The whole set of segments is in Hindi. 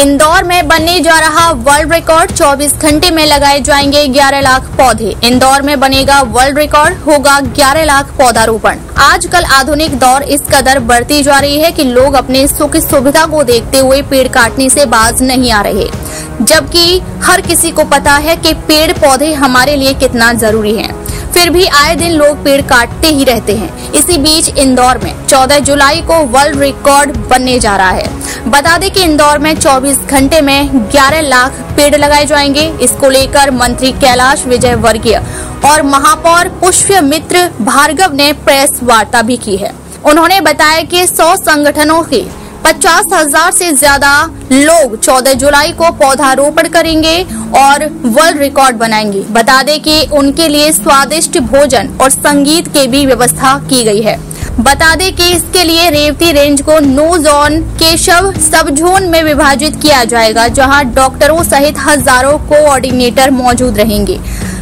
इंदौर में बनने जा रहा वर्ल्ड रिकॉर्ड 24 घंटे में लगाए जाएँगे 11 लाख पौधे। इंदौर में बनेगा वर्ल्ड रिकॉर्ड होगा 11 लाख पौधारोपण। आजकल आधुनिक दौर इस कदर बढ़ती जा रही है कि लोग अपने सुख सुविधा को देखते हुए पेड़ काटने से बाज नहीं आ रहे। जबकि हर किसी को पता है कि पेड़ पौधे हमारे लिए कितना ज़रूरी है। फिर भी आए दिन लोग पेड़ काटते ही रहते हैं। इसी बीच इंदौर में 14 जुलाई को वर्ल्ड रिकॉर्ड बनने जा रहा है। बता दें कि इंदौर में 24 घंटे में 11 लाख पेड़ लगाए जाएँगे। इसको लेकर मंत्री कैलाश विजय वर्गीय और महापौर पुष्प मित्र भार्गव ने प्रेस वार्ता भी की है। उन्होंने बताया कि 100 संगठनों के पचास हज़ार से ज़्यादा लोग 14 जुलाई को पौधारोपण करेंगे और वर्ल्ड रिकॉर्ड बनाएँगे। बता दें कि उनके लिए स्वादिष्ट भोजन और संगीत की भी व्यवस्था की गई है। बता दें कि इसके लिए रेवती रेंज को no zone Keshav sub zone में विभाजित किया जाएगा, जहाँ डॉक्टरों सहित हज़ारों कोऑर्डिनेटर मौजूद रहेंगे।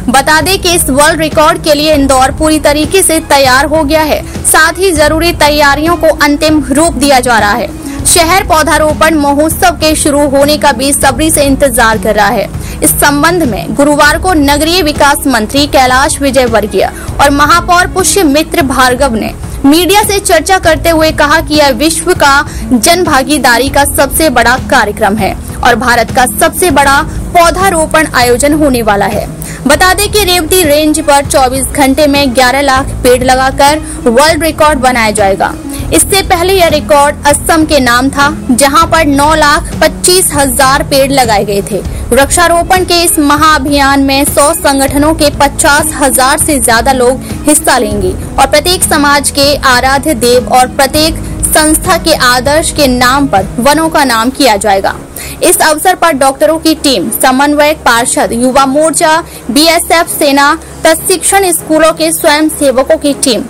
बता दें कि इस वर्ल्ड रिकॉर्ड के लिए इंदौर पूरी तरीके से तैयार हो गया है। साथ ही ज़रूरी तैयारियों को अंतिम रूप दिया जा रहा है। शहर पौधारोपण महोत्सव के शुरू होने का भी सबरी से इंतज़ार कर रहा है। इस संबंध में गुरुवार को नगरीय विकास मंत्री कैलाश विजय वर्गीय और महापौर पुष्य मित्र भार्गव ने मीडिया से चर्चा करते हुए कहा कि यह विश्व का जन भागीदारी का सबसे बड़ा कार्यक्रम है और भारत का सबसे बड़ा पौधारोपण आयोजन होने वाला है। बता दें कि रेवती रेंज पर 24 घंटे में 11 लाख पेड़ लगाकर वर्ल्ड रिकॉर्ड बनाया जाएगा। इससे पहले यह रिकॉर्ड असम के नाम था, जहाँ पर 9 लाख पच्चीस हज़ार पेड़ लगाए गए थे। वृक्षारोपण के इस महाअभियान में 100 संगठनों के पचास हज़ार से ज़्यादा लोग हिस्सा लेंगे और प्रत्येक समाज के आराध्य देव और प्रत्येक संस्था के आदर्श के नाम पर वनों का नाम किया जाएगा। इस अवसर पर डॉक्टरों की टीम, समन्वयक पार्षद, युवा मोर्चा बीएसएफ सेना, प्रशिक्षण स्कूलों के स्वयं सेवकों की टीम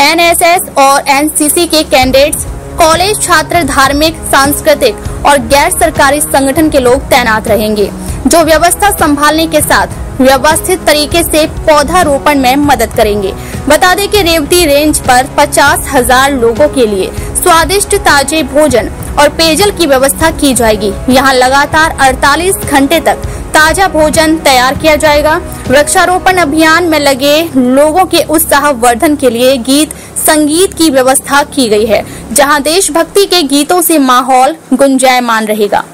एनएसएस और एनसीसी के कैंडिडेट्स, कॉलेज छात्र, धार्मिक, सांस्कृतिक और गैर सरकारी संगठन के लोग तैनात रहेंगे, जो व्यवस्था संभालने के साथ व्यवस्थित तरीके से पौधारोपण में मदद करेंगे। बता दें कि रेवती रेंज पर पचास हज़ार लोगों के लिए स्वादिष्ट ताजे भोजन और पेयजल की व्यवस्था की जाएगी। यहाँ लगातार 48 घंटे तक ताज़ा भोजन तैयार किया जाएगा। वृक्षारोपण अभियान में लगे लोगों के उत्साह वर्धन के लिए गीत संगीत की व्यवस्था की गई है, जहाँ देशभक्ति के गीतों से माहौल गुंजायमान रहेगा।